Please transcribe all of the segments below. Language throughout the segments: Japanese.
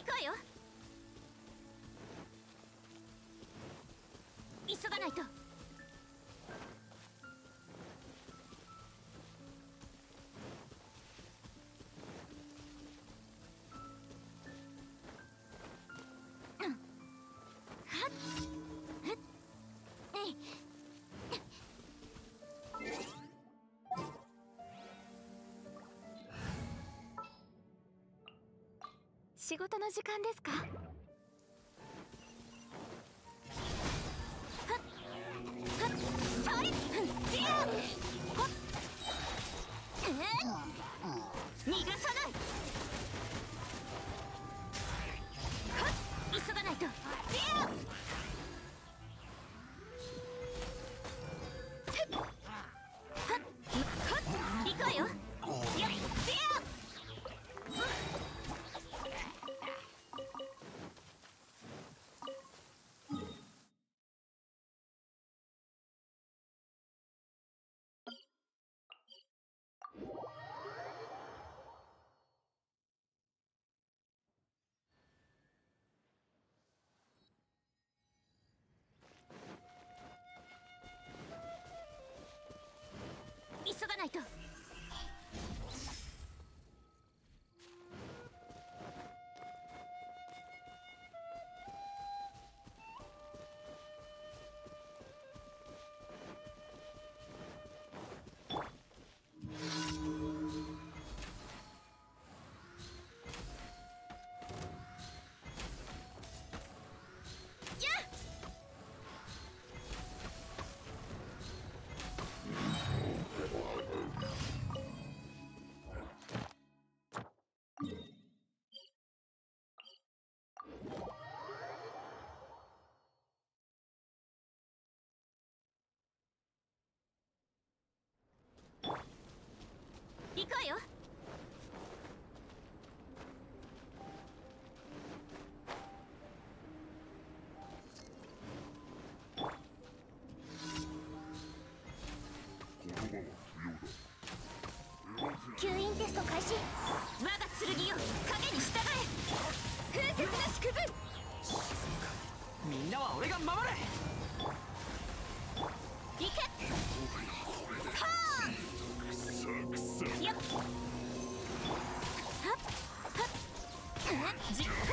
行くわよ。急がないと。仕事の時間ですか？くわよ。吸引テスト開始。我が剣よ影に従え。風みんなは俺が守る。行けっえ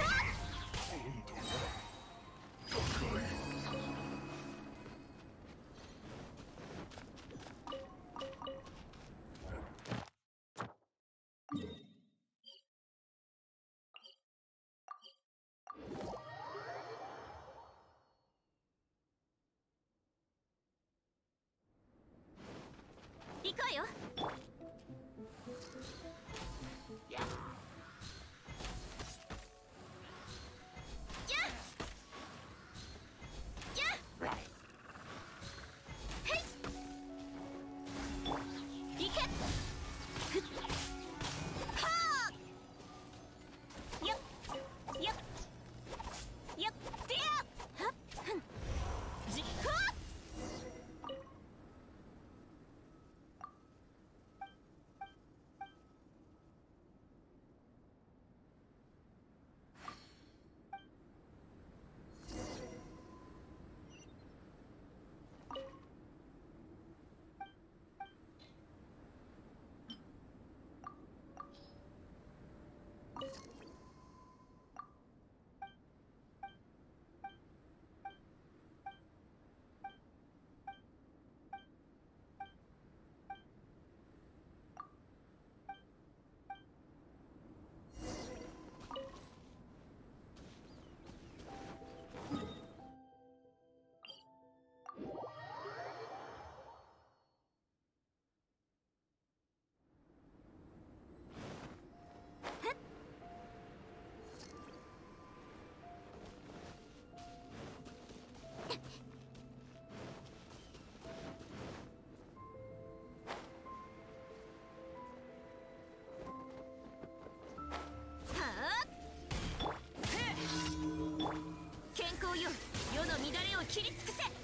切り尽くせ。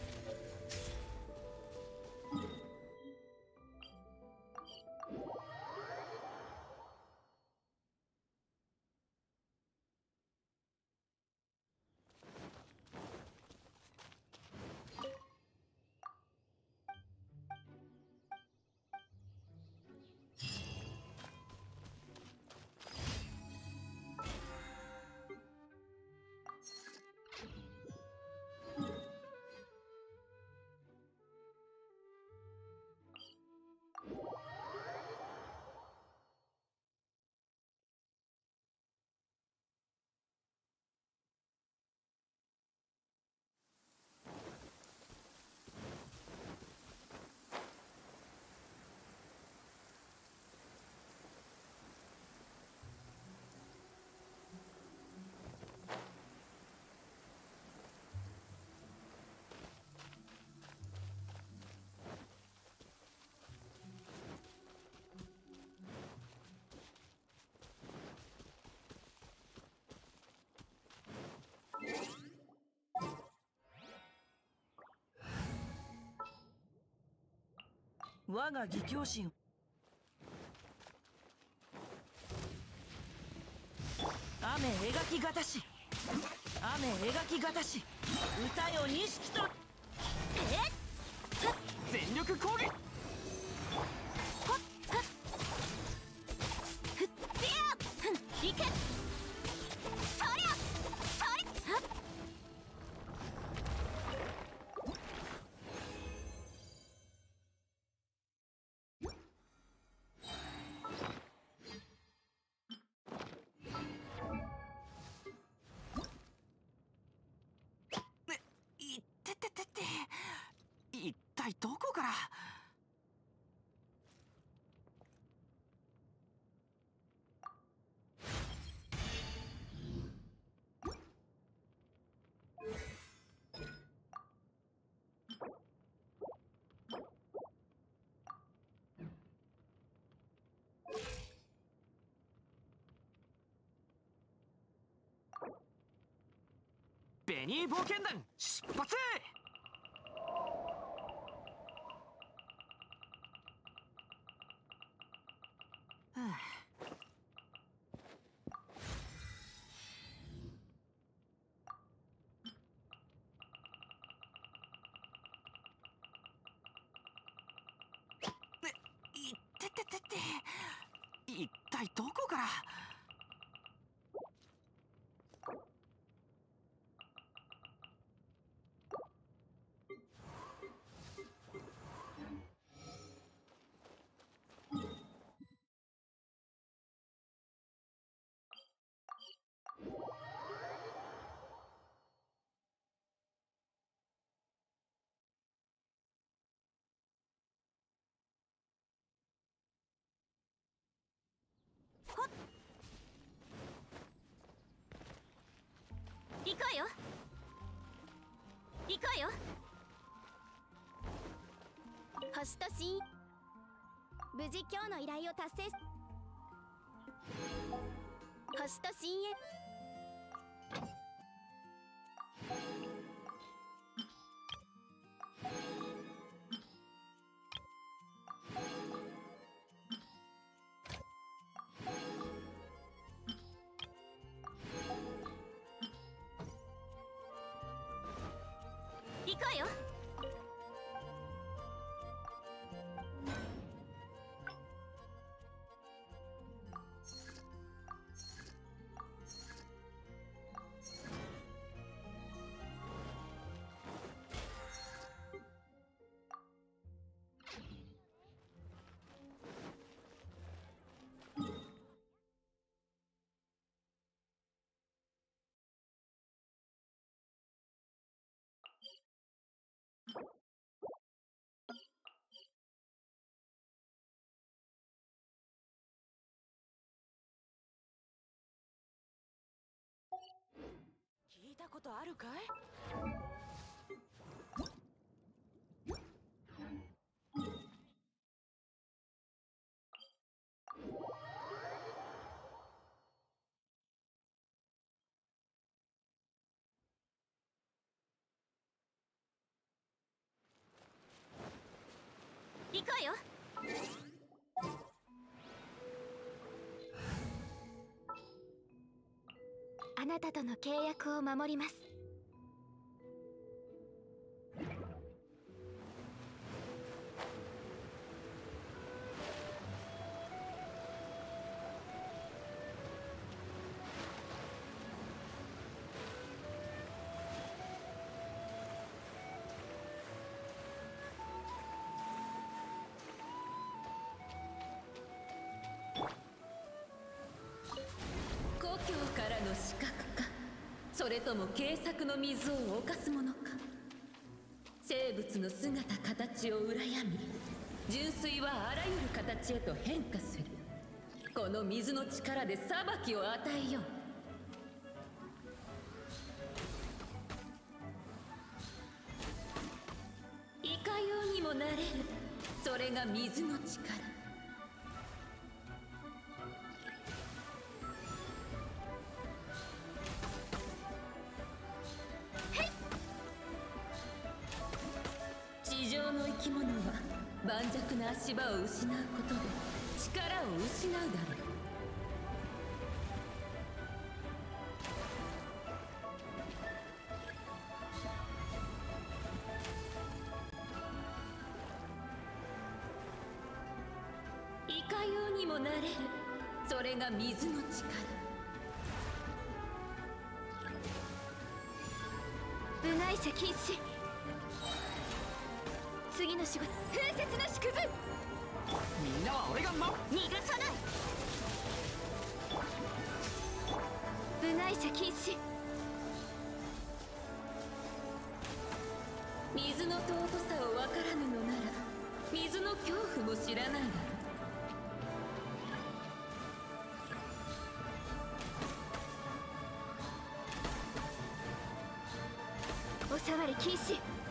我が義教心雨描きがたし。雨描きがたし。歌よ錦と。全力攻撃ベニー冒険団出発はあえいってってってって一体どこから行こうよ。行こうよ。星と新無事今日の依頼を達成星と新へ。よたことあるかい？行くわよ。あなたとの契約を守ります。とも計策の水を犯すものか。生物の姿形を羨み純粋はあらゆる形へと変化する。この水の力で裁きを与えよう。いかようにもなれる。それが水の力。足場を失うことで力を失うだろう。いかようにもなれる。それが水の力。部外者禁止。の仕事風雪の縮図みんなは俺が守逃がさない。部外者禁止。水の尊さを分からぬのなら水の恐怖も知らないだろお触り禁止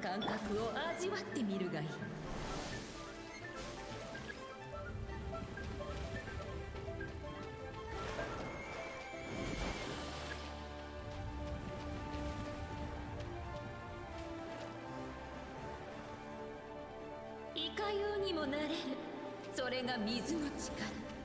感覚を味わってみるがいい。いかようにもなれる。それが水の力。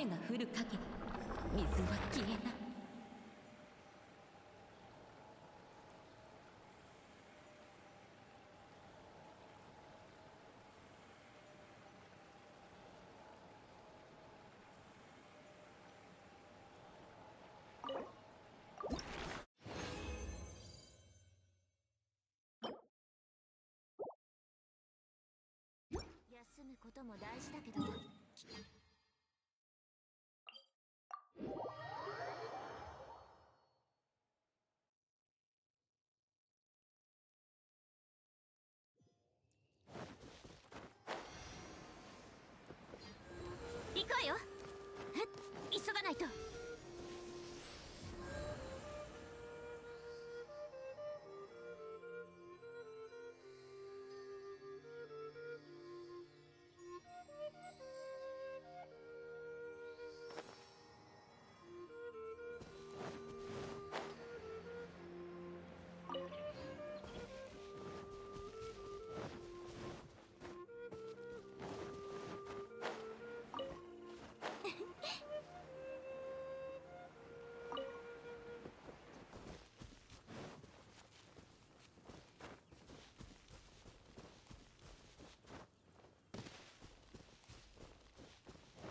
雨が降る限り水は消えない。休むことも大事だけど。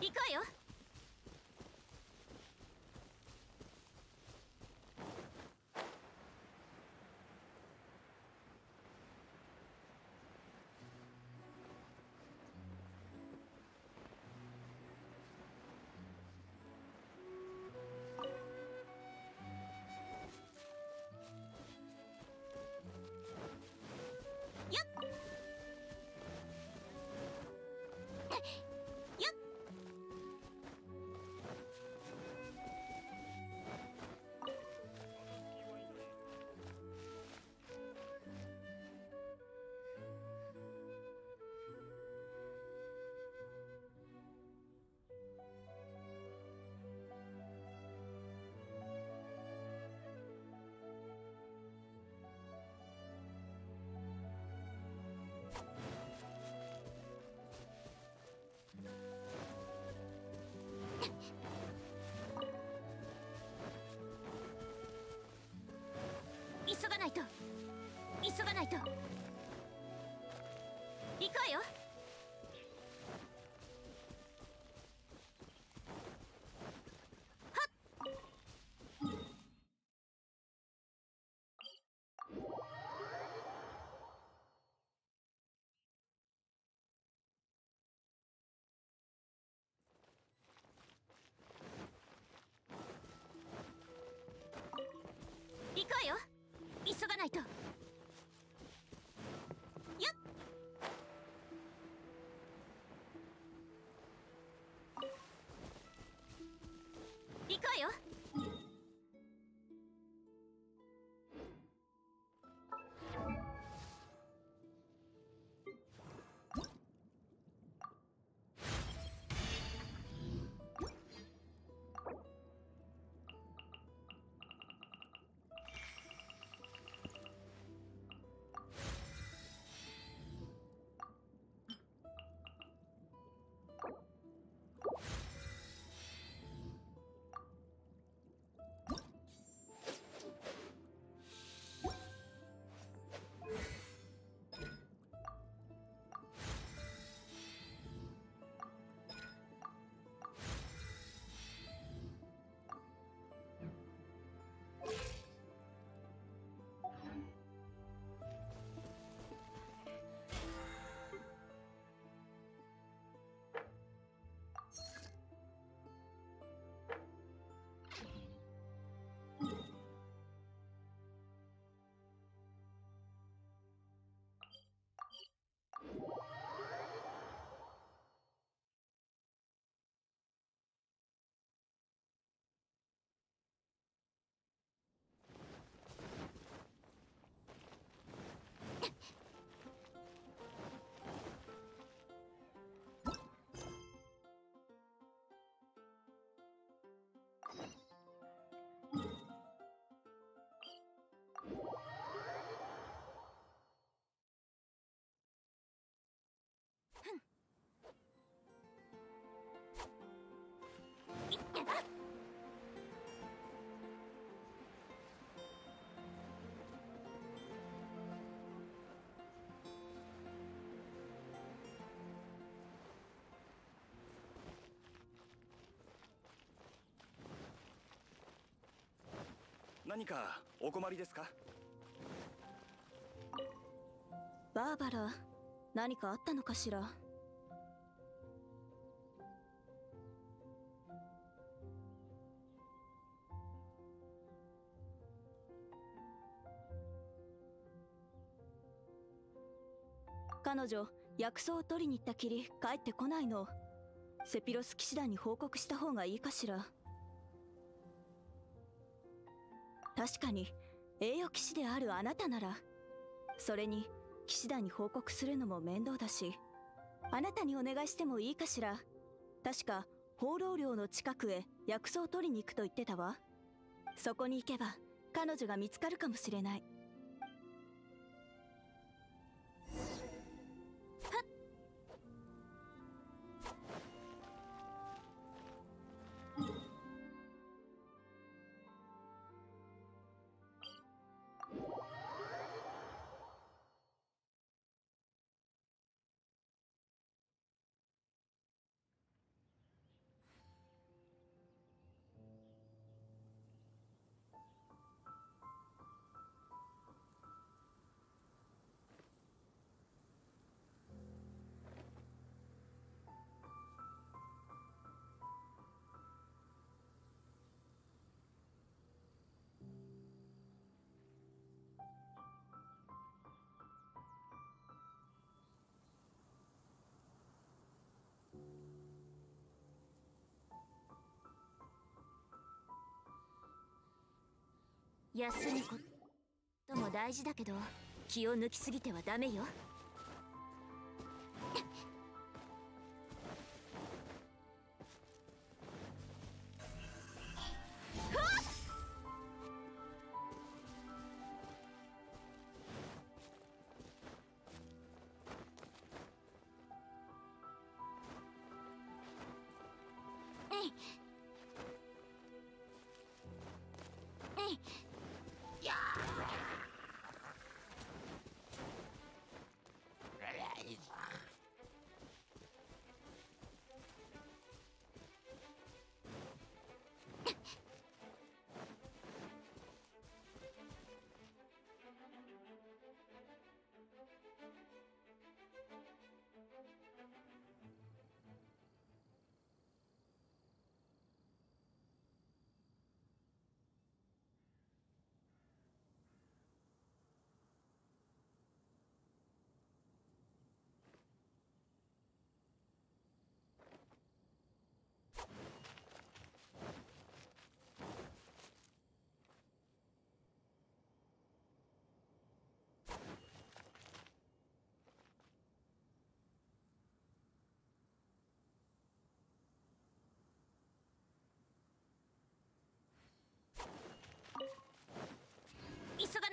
行こうよ。ないと。急がないと。行こうよ。行こうよ。ないと。何かお困りですか？バーバラ何かあったのかしら？彼女薬草を取りに行ったきり帰ってこないの。セピロス騎士団に報告した方がいいかしら？確かに栄誉騎士であるあなたならそれに騎士団に報告するのも面倒だしあなたにお願いしてもいいかしら。確か放浪寮の近くへ薬草を取りに行くと言ってたわ。そこに行けば彼女が見つかるかもしれない。休むことも大事だけど気を抜きすぎてはダメよ。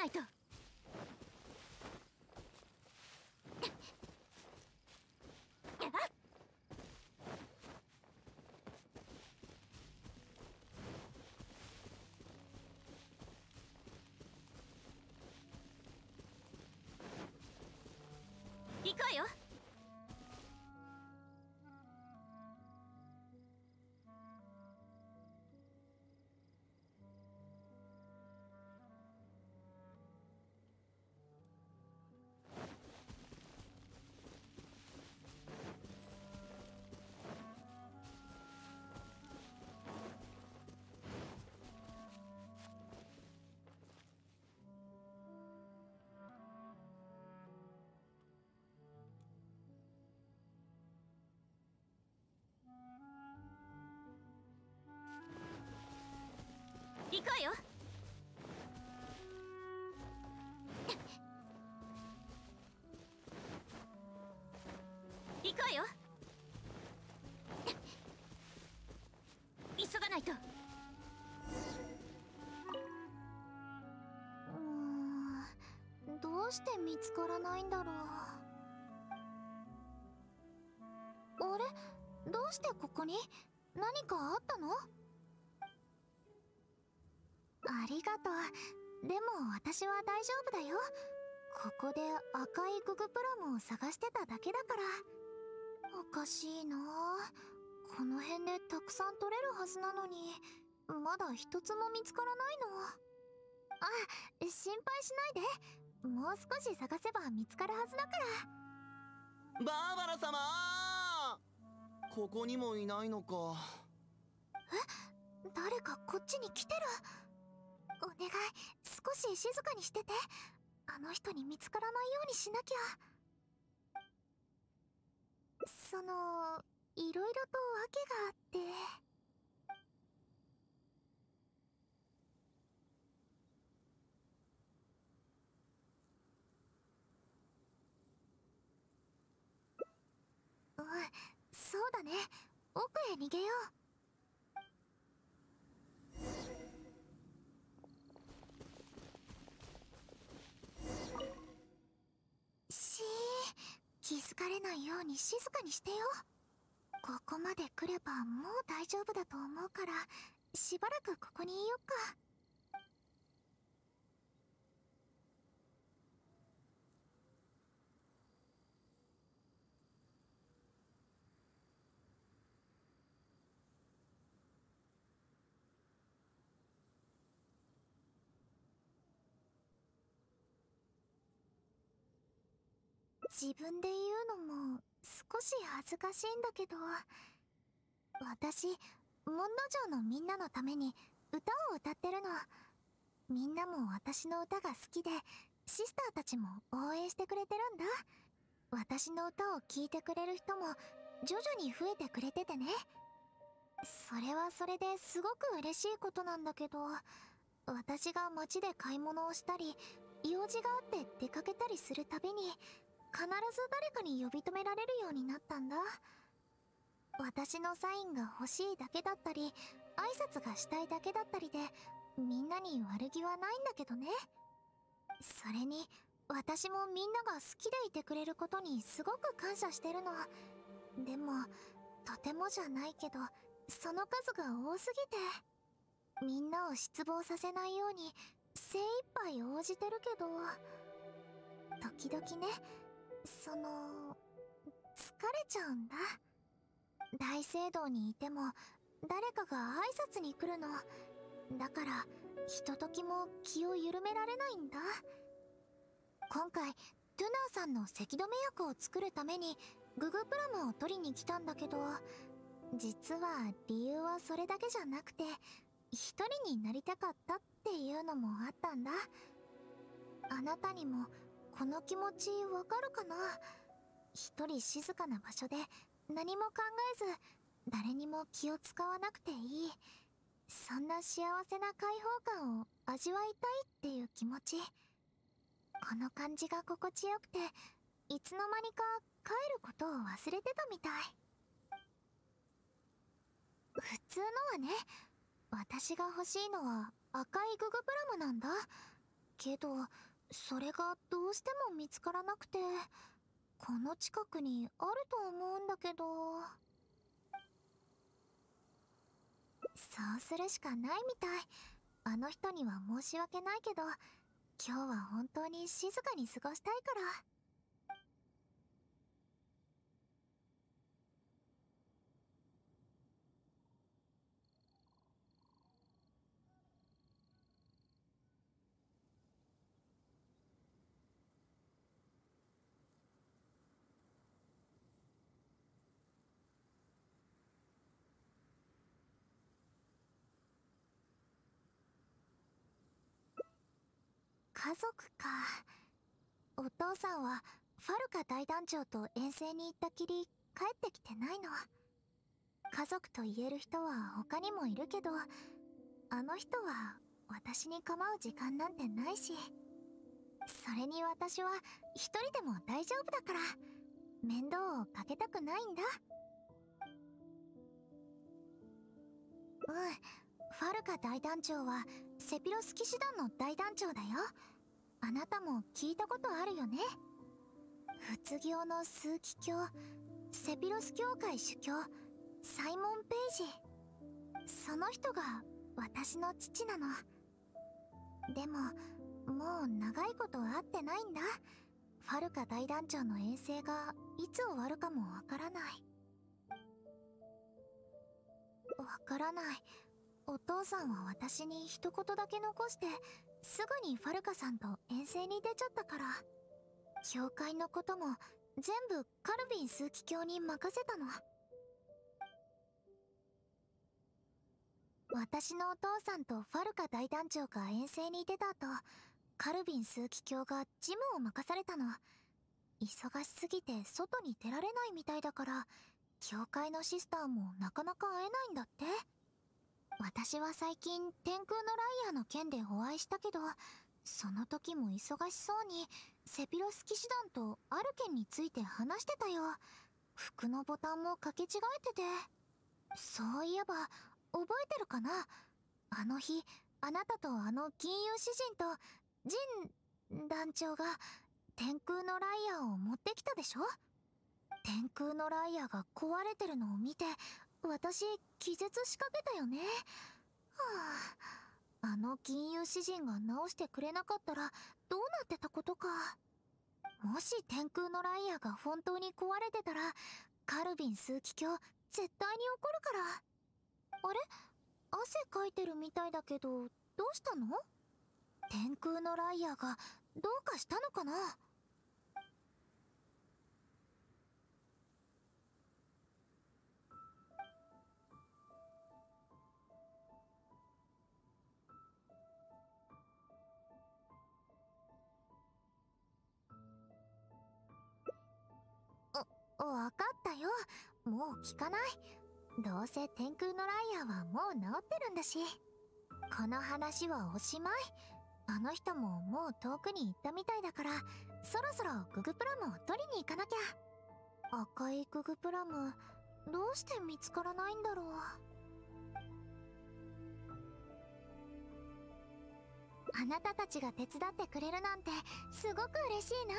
ないと。行こうよ。行くわよ。行くわよ。急がないと。うん。どうして見つからないんだろう。あれ？どうしてここに？何かあったの？ありがとう。でも私は大丈夫だよ。ここで赤いググプラムを探してただけだから。おかしいな。この辺でたくさん取れるはずなのに。まだ一つも見つからない心配しないで。もう少し探せば見つかるはずだから。バーバラ様！ここにもいないのか。誰かこっちに来てる？お願い。少し静かにしてて。あの人に見つからないようにしなきゃ。そのいろいろと訳があって。うんそうだね。奥へ逃げよう。気づかれないように静かにしてよ。ここまで来ればもう大丈夫だと思うからしばらくここにいよっか。自分で言うのも少し恥ずかしいんだけど。私モンド城のみんなのために歌を歌ってるの。みんなも私の歌が好きでシスターたちも応援してくれてるんだ。私の歌を聴いてくれる人も徐々に増えてくれててね。それはそれですごく嬉しいことなんだけど。私が街で買い物をしたり用事があって出かけたりするたびに必ず誰かに呼び止められるようになったんだ。私のサインが欲しいだけだったり挨拶がしたいだけだったりでみんなに悪気はないんだけどね。それに私もみんなが好きでいてくれることにすごく感謝してるの。でもとてもじゃないけどその数が多すぎてみんなを失望させないように精一杯応じてるけど。時々ねその疲れちゃうんだ。大聖堂にいても誰かが挨拶に来るの。だからひとときも気を緩められないんだ。今回トゥナーさんの咳止め薬を作るためにググプラムを取りに来たんだけど実は理由はそれだけじゃなくて一人になりたかったっていうのもあったんだ。あなたにもこの気持ちわかるかな？一人静かな場所で何も考えず誰にも気を使わなくていい。そんな幸せな解放感を味わいたいっていう気持ち。この感じが心地よくていつの間にか帰ることを忘れてたみたい。普通のはね私が欲しいのは赤いググプラムなんだ。けどそれがどうしても見つからなくてこの近くにあると思うんだけど。そうするしかないみたい。あの人には申し訳ないけど今日は本当に静かに過ごしたいから。家族か。お父さんはファルカ大団長と遠征に行ったきり帰ってきてないの。家族と言える人は他にもいるけどあの人は私に構う時間なんてないし。それに私は一人でも大丈夫だから。面倒をかけたくないんだ。うん。ファルカ大団長はセピロス騎士団の大団長だよ。あなたも聞いたことあるよね？仏業の枢機卿セピロス教会主教サイモン・ペイジ。その人が私の父なの。でももう長いこと会ってないんだ。ファルカ大団長の遠征がいつ終わるかもわからない。わからない。お父さんは私に一言だけ残してすぐにファルカさんと遠征に出ちゃったから。教会のことも全部カルビン枢機卿に任せたの。私のお父さんとファルカ大団長が遠征に出た後カルビン枢機卿がジムを任されたの。忙しすぎて外に出られないみたいだから教会のシスターもなかなか会えないんだって。私は最近天空のライアーの件でお会いしたけどその時も忙しそうにセピロス騎士団とある件について話してたよ。服のボタンも掛け違えてて。そういえば覚えてるかな？あの日あなたとあの金融詩人とジン団長が天空のライアーを持ってきたでしょ？天空のライアーが壊れてるのを見て私気絶しかけたよね。はあ。あの金融詩人が直してくれなかったらどうなってたことか。もし天空のライアーが本当に壊れてたらカルビン枢機卿絶対に怒るから。あれ？汗かいてるみたいだけどどうしたの？天空のライアーがどうかしたのかな？わかったよ。もう聞かない。どうせ天空のライアーはもう治ってるんだし。この話はおしまい。あの人ももう遠くに行ったみたいだからそろそろググプラムを取りに行かなきゃ。赤いググプラムどうして見つからないんだろう。あなたたちが手伝ってくれるなんてすごく嬉しいな。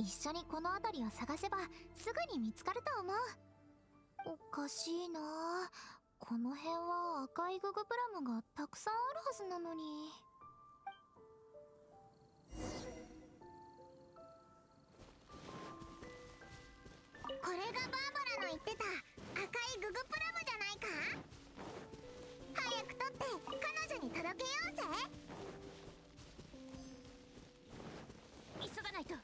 一緒にこの辺りを探せばすぐに見つかると思う。おかしいな。この辺は赤いググプラムがたくさんあるはずなのに。これがバーバラの言ってた赤いググプラムじゃないか？早く取って彼女に届けようぜ。急がないと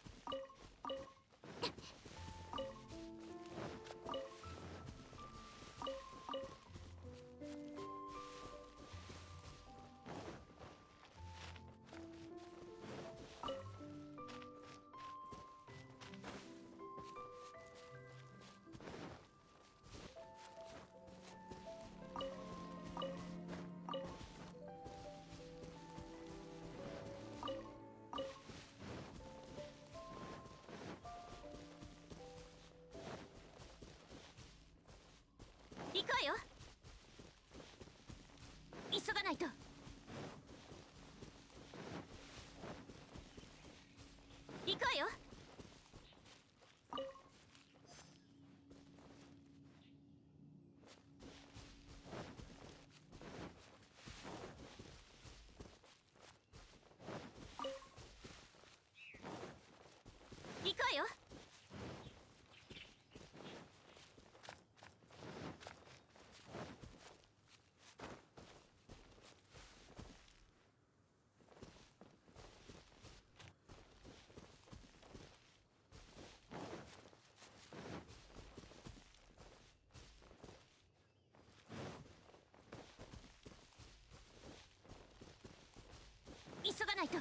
急がないと。い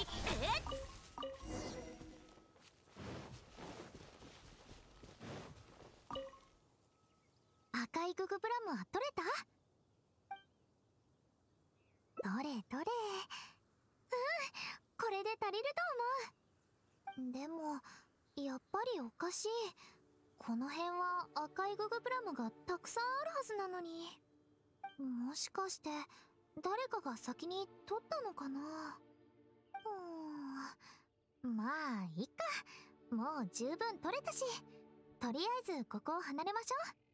え？赤いググプラムは取れた？どれどれ。うんこれで足りると思う。でもやっぱりおかしい。この辺は赤いググプラムがたくさんあるはずなのに。もしかして誰かが先に取ったのかな？うん。まあいっか。もう十分取れたし。とりあえずここを離れましょう。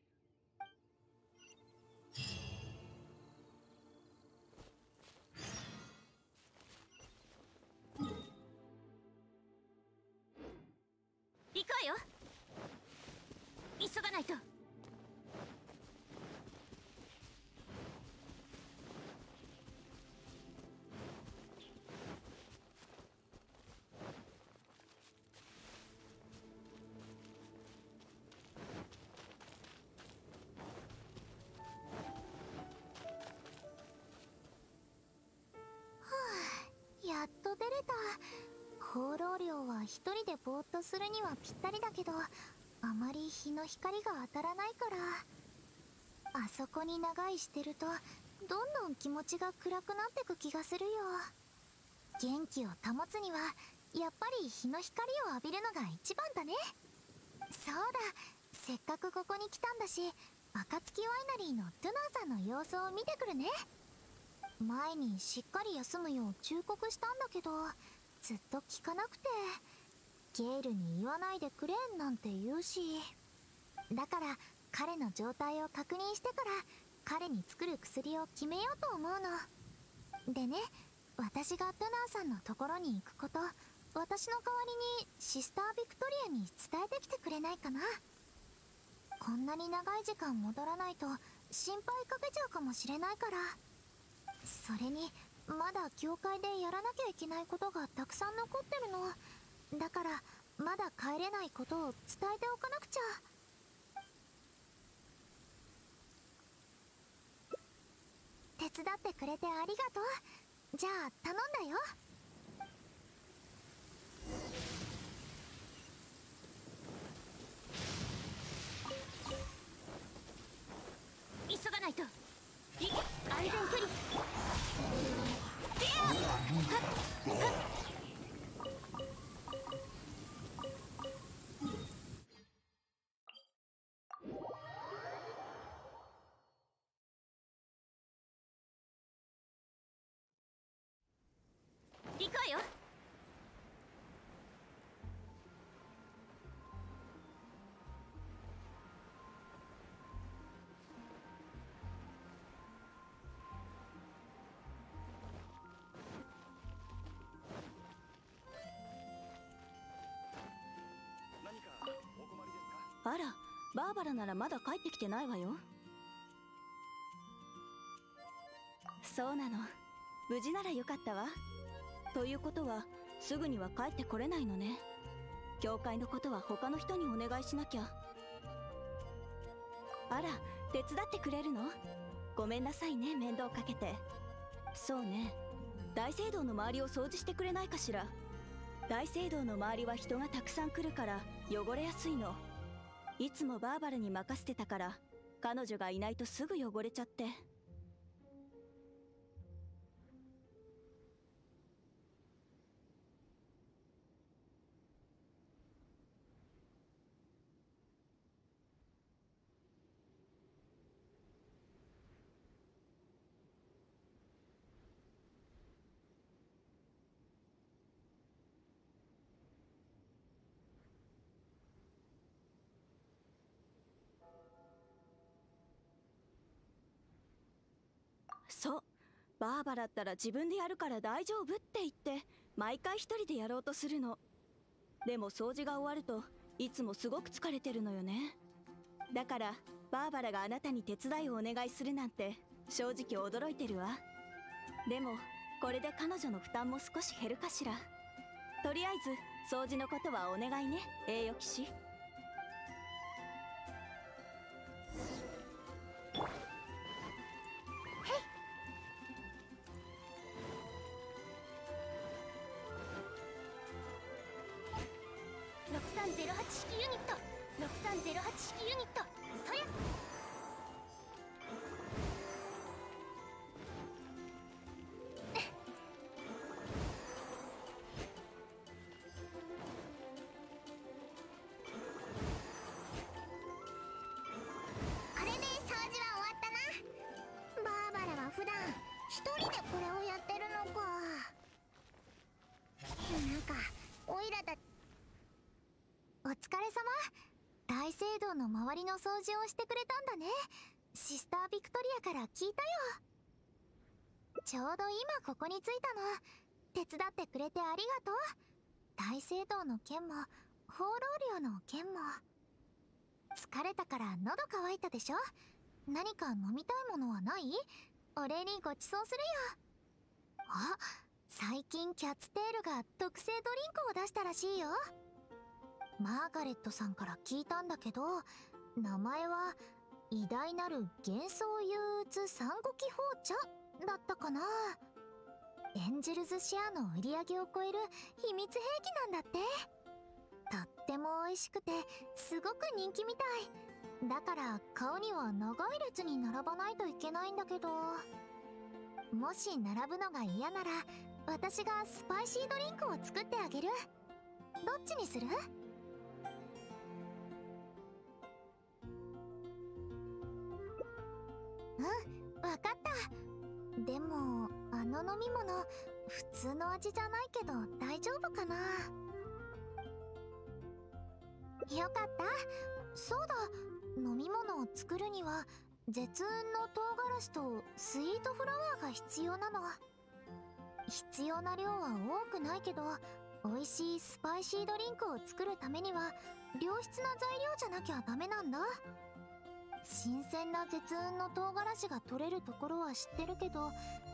行くわよ。急がないと。放浪量は一人でぼーっとするにはぴったりだけどあまり日の光が当たらないから。あそこに長居してるとどんどん気持ちが暗くなってく気がするよ。元気を保つにはやっぱり日の光を浴びるのが一番だね。そうだ。せっかくここに来たんだし暁ワイナリーのトゥナーさんの様子を見てくるね。前にしっかり休むよう忠告したんだけどずっと聞かなくて。ゲールに言わないでくれんなんて言うし。だから彼の状態を確認してから彼に作る薬を決めようと思うの。でね私がトゥナーさんのところに行くこと私の代わりにシスター・ビクトリアに伝えてきてくれないかな。こんなに長い時間戻らないと心配かけちゃうかもしれないから。それにまだ教会でやらなきゃいけないことがたくさん残ってるの。だからまだ帰れないことを伝えておかなくちゃ。手伝ってくれてありがとう。じゃあ頼んだよ。急がないと。い安全距離。行こうよ。あらバーバラならまだ帰ってきてないわよ。そうなの。無事ならよかったわ。ということはすぐには帰ってこれないのね。教会のことは他の人にお願いしなきゃ。あら手伝ってくれるの？ごめんなさいね面倒かけて。そうね。大聖堂の周りを掃除してくれないかしら？大聖堂の周りは人がたくさん来るから汚れやすいの。いつもバーバルに任せてたから彼女がいないとすぐ汚れちゃって。そう。バーバラったら自分でやるから大丈夫って言って毎回一人でやろうとするの。でも掃除が終わるといつもすごく疲れてるのよね。だからバーバラがあなたに手伝いをお願いするなんて正直驚いてるわ。でもこれで彼女の負担も少し減るかしら。とりあえず掃除のことはお願いね。栄誉騎士。式ユニット。6308式ユニット。大聖堂の周りの掃除をしてくれたんだね。シスタービクトリアから聞いたよ。ちょうど今ここに着いたの。手伝ってくれてありがとう。大聖堂の件も放浪寮の件も。疲れたから喉乾いたでしょ？何か飲みたいものはない？お礼にごちそうするよ。あ最近キャッツテールが特製ドリンクを出したらしいよ。マーガレットさんから聞いたんだけど名前は偉大なる幻想憂鬱産後記法茶だったかな。エンジェルズシェアの売り上げを超える秘密兵器なんだって。とっても美味しくてすごく人気みたい。だから顔には長い列に並ばないといけないんだけど。もし並ぶのが嫌なら私がスパイシードリンクを作ってあげる。どっちにする？うんわかった。でもあの飲み物普通の味じゃないけど大丈夫かな？よかった。そうだ。飲み物を作るには絶雲の唐辛子とスイートフラワーが必要なの。必要な量は多くないけど美味しいスパイシードリンクを作るためには良質な材料じゃなきゃダメなんだ。新鮮な絶雲の唐辛子が取れるところは知ってるけど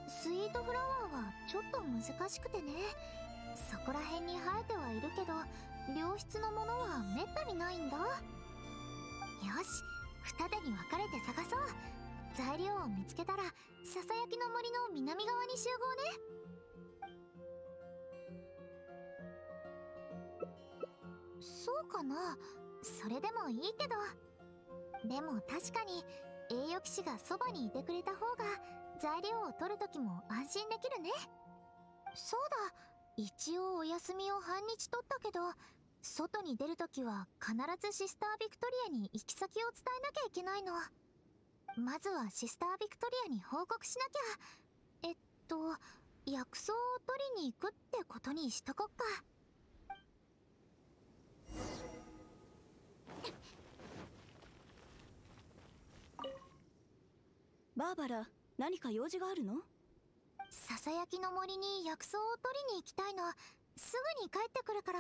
スイートフラワーはちょっと難しくてね。そこら辺に生えてはいるけど良質のものはめったにないんだ。よし二手に分かれて探そう。材料を見つけたらささやきの森の南側に集合ね。そうかな。それでもいいけど。でも確かに栄誉騎士がそばにいてくれた方が材料を取るときも安心できるね。そうだ。一応お休みを半日取ったけど外に出るときは必ずシスタービクトリアに行き先を伝えなきゃいけないの。まずはシスタービクトリアに報告しなきゃ。えっと薬草を取りに行くってことにしとこっか。バーバラ何か用事があるの？ささやきの森に薬草を取りに行きたいの。すぐに帰ってくるから。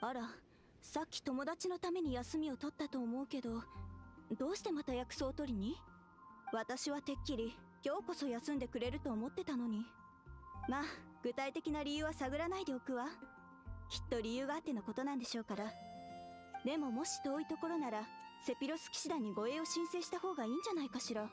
あらさっき友達のために休みを取ったと思うけどどうしてまた薬草を取りに？私はてっきり今日こそ休んでくれると思ってたのに。まあ具体的な理由は探らないでおくわ。きっと理由があってのことなんでしょうから。でももし遠いところならセピロス騎士団に護衛を申請した方がいいんじゃないかしら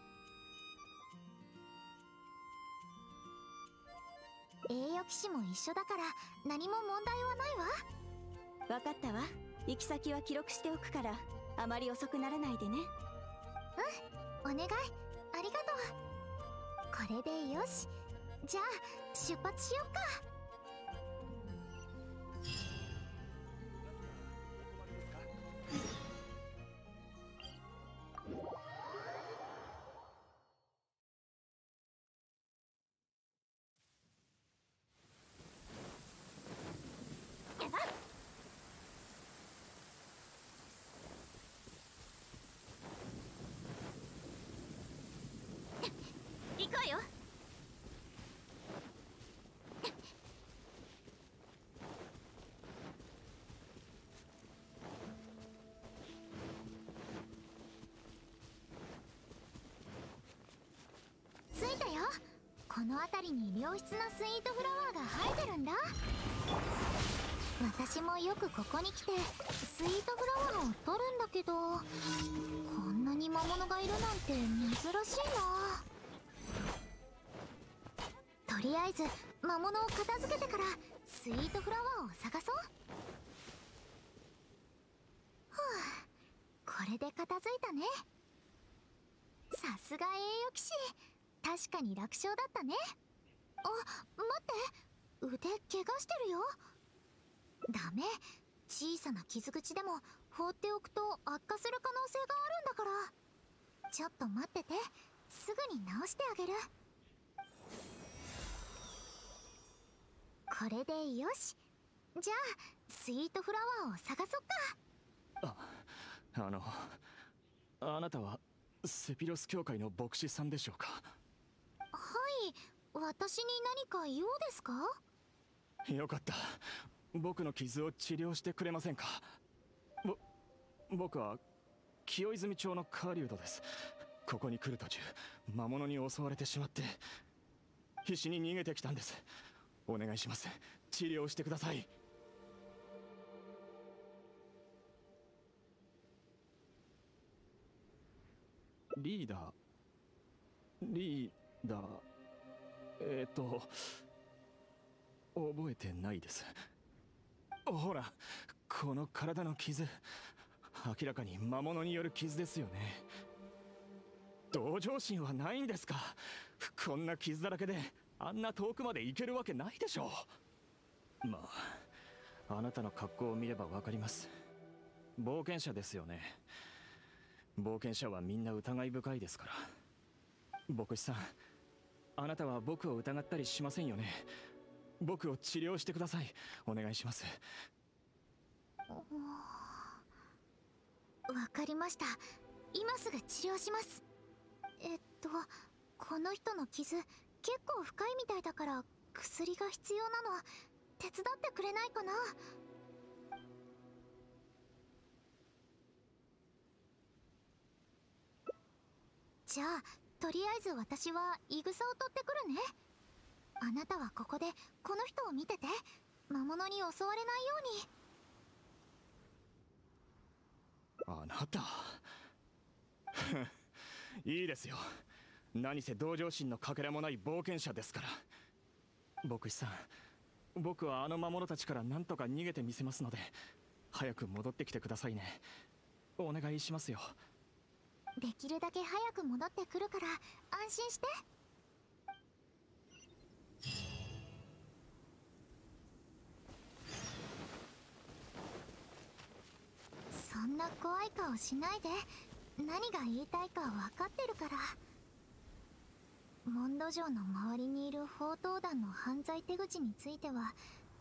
栄誉騎士も一緒だから何も問題はないわ。分かったわ。行き先は記録しておくからあまり遅くならないでね。うんお願い。ありがとう。これでよし。じゃあ出発しよっか行こうよ。着いたよ。この辺りに良質なスイートフラワーが生えてるんだ。私もよくここに来てスイートフラワーを取るんだけどこんなに魔物がいるなんて珍しいな。とりあえず魔物を片付けてからスイートフラワーを探そう。ふうこれで片付いたね。さすが栄誉騎士。確かに楽勝だったね。あ待って。腕怪我してるよ。ダメ。小さな傷口でも放っておくと悪化する可能性があるんだから。ちょっと待ってて。すぐに直してあげる。これでよし。じゃあスイートフラワーを探そっか。ああのあなたはセピロス教会の牧師さんでしょうか？はい。私に何か用ですか？よかった僕の傷を治療してくれませんか？ぼ僕は清泉町のカーリュードです。ここに来る途中魔物に襲われてしまって必死に逃げてきたんです。お願いします。治療してください。リーダー。リーダー。えっ、と覚えてないです。ほらこの体の傷。明らかに魔物による傷ですよね。同情心はないんですか？こんな傷だらけであんな遠くまで行けるわけないでしょう。まああなたの格好を見ればわかります。冒険者ですよね。冒険者はみんな疑い深いですから。牧師さんあなたは僕を疑ったりしませんよね？僕を治療してください。お願いします。わかりました。今すぐ治療します。えっとこの人の傷結構深いみたいだから薬が必要なの手伝ってくれないかな。じゃあとりあえず私はイグサを取ってくるね。あなたはここでこの人を見てて魔物に襲われないよあなた。いいですよ。何せ同情心のかけらもない冒険者ですから。牧師さん僕はあの魔物たちから何とか逃げてみせますので早く戻ってきてくださいね。お願いしますよ。うにできるだけ早く戻ってくるから安心してそんな怖い顔しないで。何が言いたいか分かってるから。モンド城の周りにいる宝刀団の犯罪手口については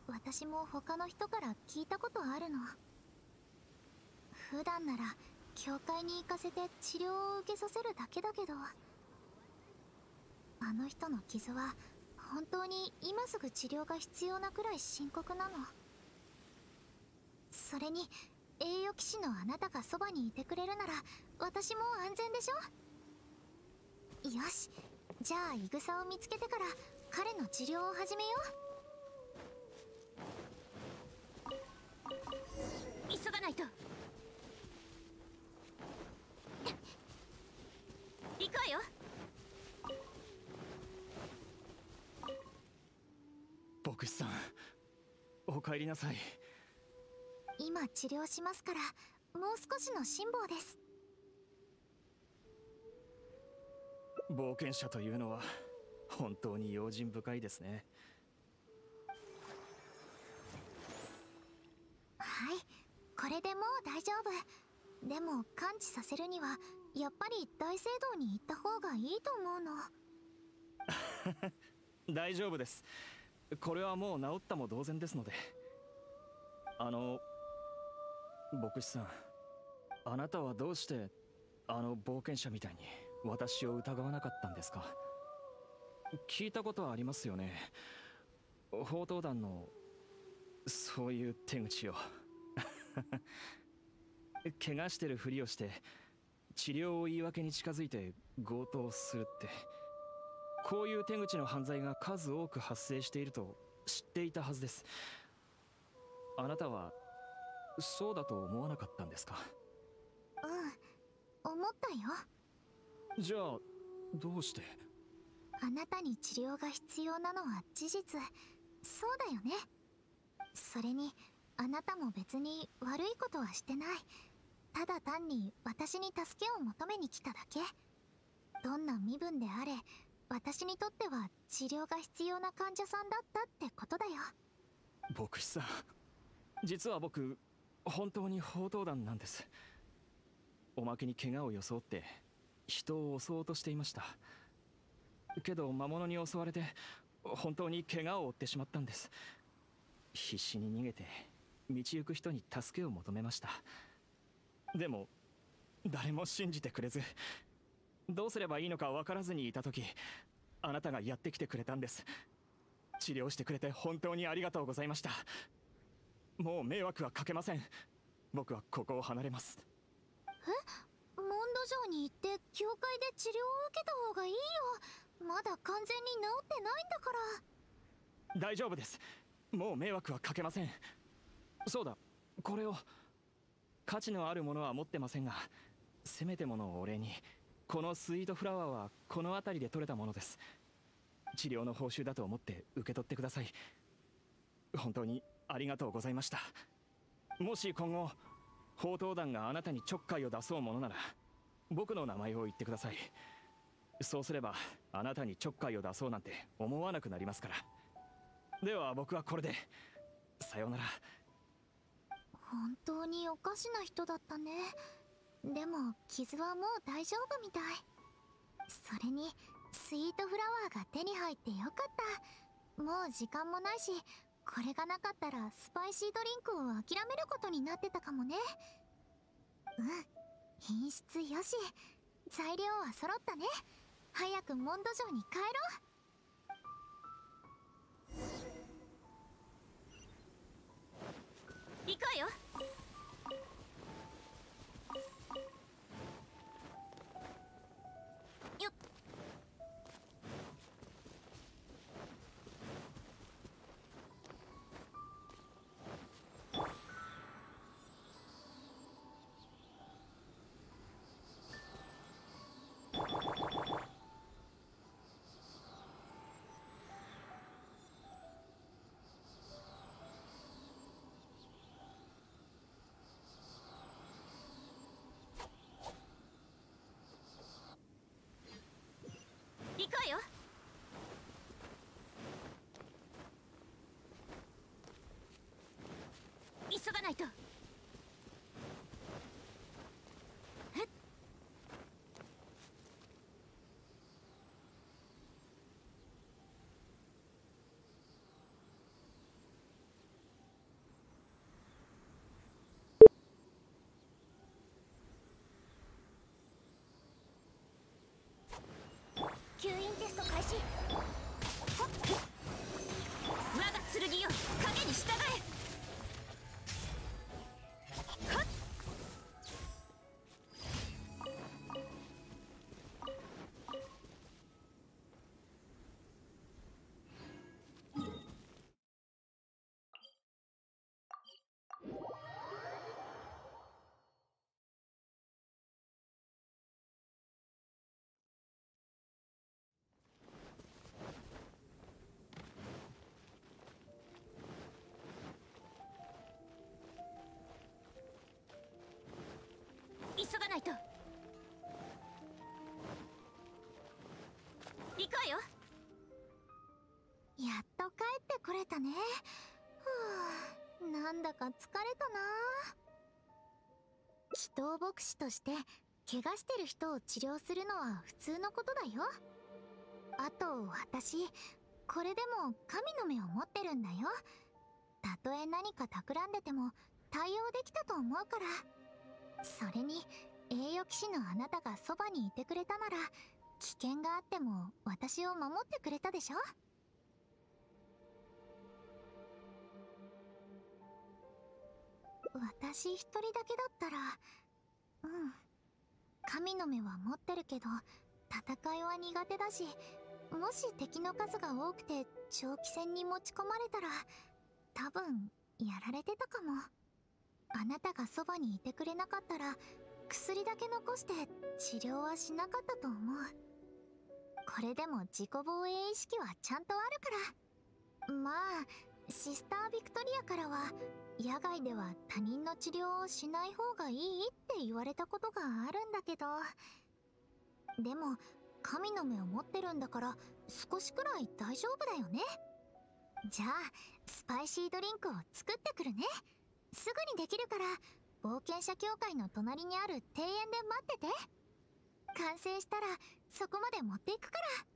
私も他の人から聞いたことあるの。普段なら教会に行かせて治療を受けさせるだけだけど。あの人の傷は本当に今すぐ治療が必要なくらい深刻なの。それに栄誉騎士のあなたがそばにいてくれるなら私も安全でしょよし。じゃあイグサを見つけてから彼の治療を始めよう。急がないと。行くわよ。牧師さんお帰りなさい今治療しますからもう少しの辛抱です。冒険者というのは本当に用心深いですね。はいこれでもう大丈夫。でも完治させるにはやっぱり大聖堂に行った方がいいと思うの。大丈夫です。これはもう治ったも同然ですので。あの牧師さんあなたはどうしてあの冒険者みたいに私を疑わなかったんですか？聞いたことはありますよね。宝刀団のそういう手口を。怪我してるふりをして治療を言い訳に近づいて強盗をするって。こういう手口の犯罪が数多く発生していると知っていたはずです。あなたはそうだと思わなかったんですか？うん思ったよ。じゃあどうして？あなたに治療が必要なのは事実。そうだよね。それにあなたも別に悪いことはしてない。ただ単に私に助けを求めに来ただけ。どんな身分であれ私にとっては治療が必要な患者さんだったってことだよ。牧師さん実は僕本当に宝刀団なんです。おまけに怪我を装って人を襲おうとしていました。けど魔物に襲われて本当に怪我を負ってしまったんです。必死に逃げて道行く人に助けを求めました。でも誰も信じてくれずどうすればいいのか分からずにいた時あなたがやってきてくれたんです。治療してくれて本当にありがとうございました。もう迷惑はかけません。僕はここを離れます。え？モンド城に行って教会で治療を受けた方がいいよ。まだ完全に治ってないんだから。大丈夫です。もう迷惑はかけません。そうだ。これを価値のあるものは持ってませんがせめてものをお礼にこのスイートフラワーはこの辺りで採れたものです。治療の報酬だと思って受け取ってください。本当にありがとうございました。もし今後宝刀団があなたにちょっかいを出そうものなら僕の名前を言ってください。そうすればあなたにちょっかいを出そうなんて思わなくなりますから。では僕はこれでさようなら。本当におかしな人だったね。でも傷はもう大丈夫みたい。それにスイートフラワーが手に入ってよかった。もう時間もないしこれがなかったらスパイシードリンクを諦めることになってたかもね。うん品質よし。材料は揃ったね。早くモンド城に帰ろう。行くわよ。くわよ。ないと。行くわよ。やっと帰ってこれたね。ふうなんだか疲れたな。祈祷牧師として怪我してる人を治療するのは普通のことだよ。あと私これでも神の目を持ってるんだよ。たとえ何か企んでても対応できたと思うから。それに栄誉騎士のあなたがそばにいてくれたなら危険があっても私を守ってくれたでしょ？私一人だけだったらうん。神の目は持ってるけど戦いは苦手だしもし敵の数が多くて長期戦に持ち込まれたら多分やられてたかも。あなたがそばにいてくれなかったら薬だけ残して治療はしなかったと思う。これでも自己防衛意識はちゃんとあるから。まあシスター・ビクトリアからは野外では他人の治療をしない方がいいって言われたことがあるんだけど。でも神の目を持ってるんだから少しくらい大丈夫だよね。じゃあスパイシードリンクを作ってくるね。すぐにできるから。冒険者協会の隣にある庭園で待ってて。完成したらそこまで持っていくから。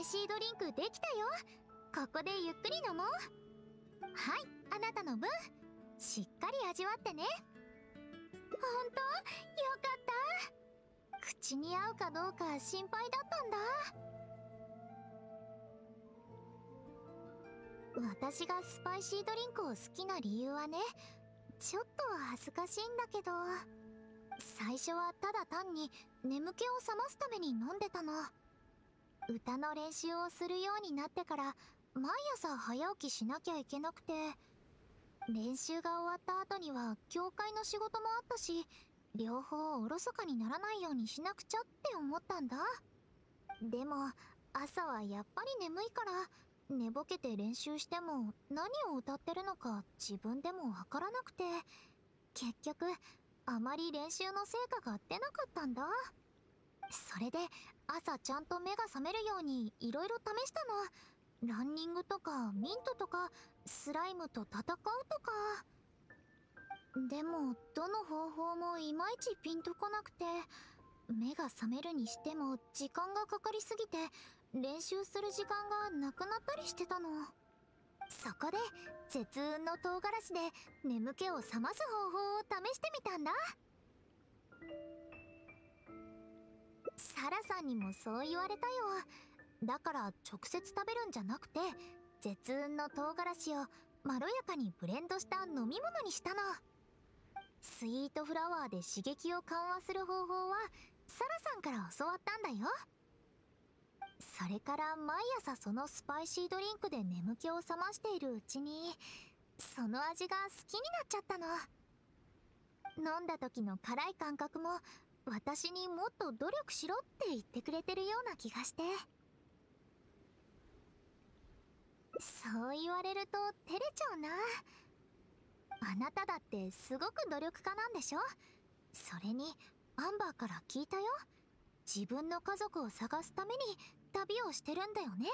イシードリンクできたよ。ここでゆっくり飲もう。はいあなたの分しっかり味わってね。本当？よかった。口に合うかどうか心配だったんだ。私がスパイシードリンクを好きな理由はねちょっと恥ずかしいんだけど。最初はただ単に眠気を覚ますために飲んでたの。歌の練習をするようになってから毎朝早起きしなきゃいけなくて練習が終わった後には教会の仕事もあったし両方おろそかにならないようにしなくちゃって思ったんだ。でも朝はやっぱり眠いから寝ぼけて練習しても何を歌ってるのか自分でもわからなくて結局あまり練習の成果が出なかったんだ。それで朝ちゃんと目が覚めるようにいろいろ試したの。ランニングとかミントとかスライムと戦うとか。でもどの方法もいまいちピンとこなくて目が覚めるにしても時間がかかりすぎて練習する時間がなくなったりしてたの。そこで絶雲の唐辛子で眠気を覚ます方法を試してみたんだ。サラさんにもそう言われたよ。だから直接食べるんじゃなくて絶雲の唐辛子をまろやかにブレンドした飲み物にしたの。スイートフラワーで刺激を緩和する方法はサラさんから教わったんだよ。それから毎朝そのスパイシードリンクで眠気を覚ましているうちにその味が好きになっちゃったの。飲んだ時の辛い感覚も私にもっと努力しろって言ってくれてるような気がして。そう言われると照れちゃうな。あなただってすごく努力家なんでしょ？それにアンバーから聞いたよ。自分の家族を探すために旅をしてるんだよね。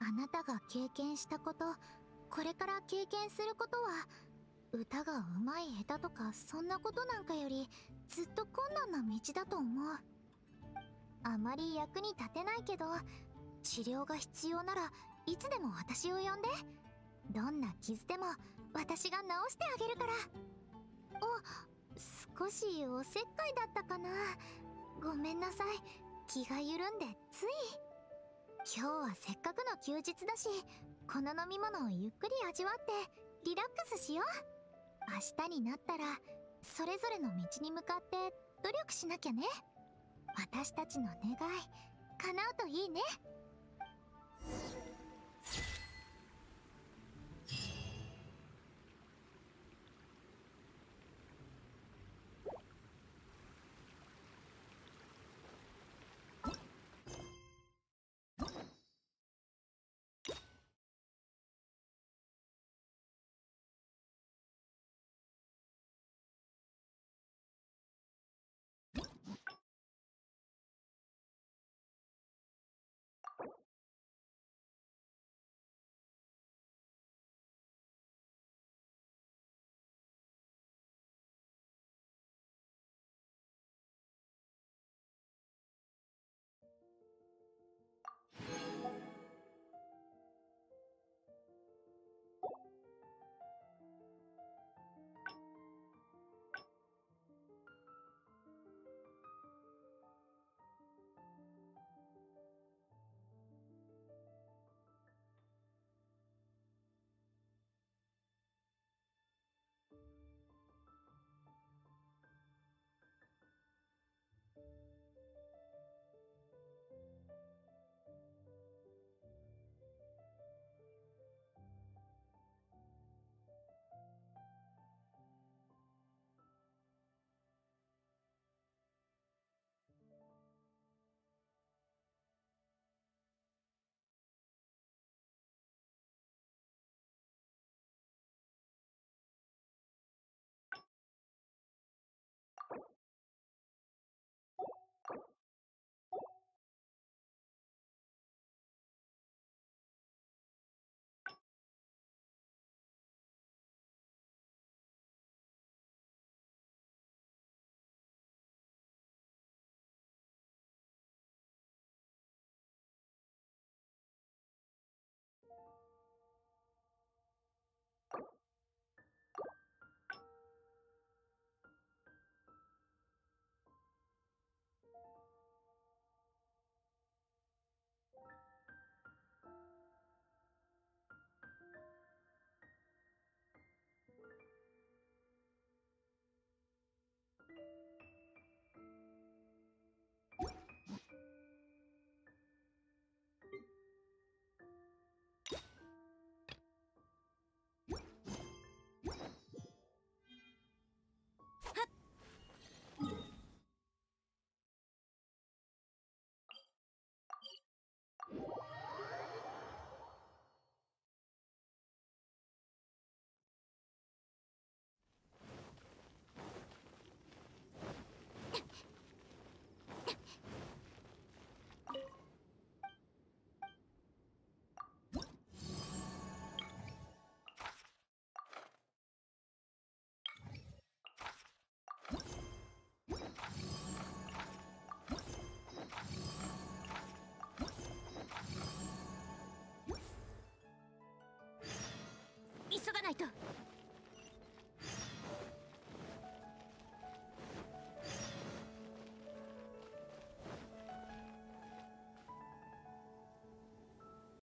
あなたが経験したことこれから経験することは歌がうまい下手とかそんなことなんかより道だと思う。あまり役に立てないけど治療が必要ならいつでも私を呼んで。どんな傷でも私が治してあげるから。お少しおせっかいだったかな。ごめんなさい。気が緩んでつい。今日はせっかくの休日だしこの飲み物をゆっくり味わってリラックスしよう。明日になったらそれぞれの道に向かって努力しなきゃね。私たちの願い叶うといいね。ないと。